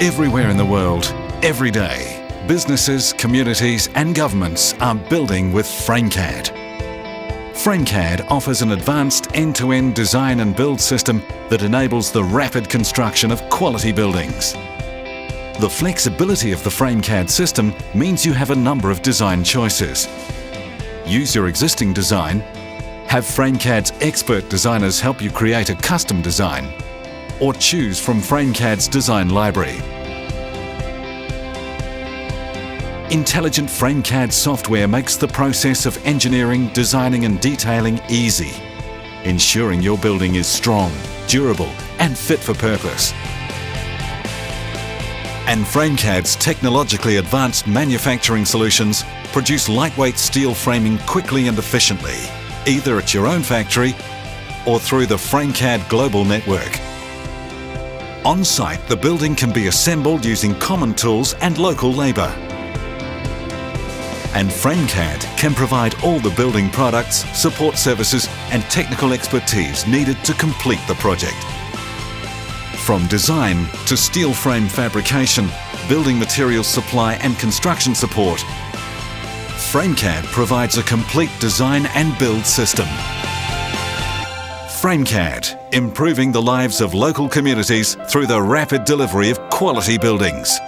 Everywhere in the world, every day, businesses, communities and governments are building with FrameCAD. FrameCAD offers an advanced end-to-end design and build system that enables the rapid construction of quality buildings. The flexibility of the FrameCAD system means you have a number of design choices. Use your existing design, have FrameCAD's expert designers help you create a custom design, or choose from FrameCAD's design library. Intelligent FrameCAD software makes the process of engineering, designing and detailing easy, ensuring your building is strong, durable and fit for purpose. And FrameCAD's technologically advanced manufacturing solutions produce lightweight steel framing quickly and efficiently, either at your own factory or through the FrameCAD global network. On site, the building can be assembled using common tools and local labour and FrameCAD can provide all the building products, support services and technical expertise needed to complete the project. From design to steel frame fabrication, building materials supply and construction support, FrameCAD provides a complete design and build system. FrameCAD, improving the lives of local communities through the rapid delivery of quality buildings.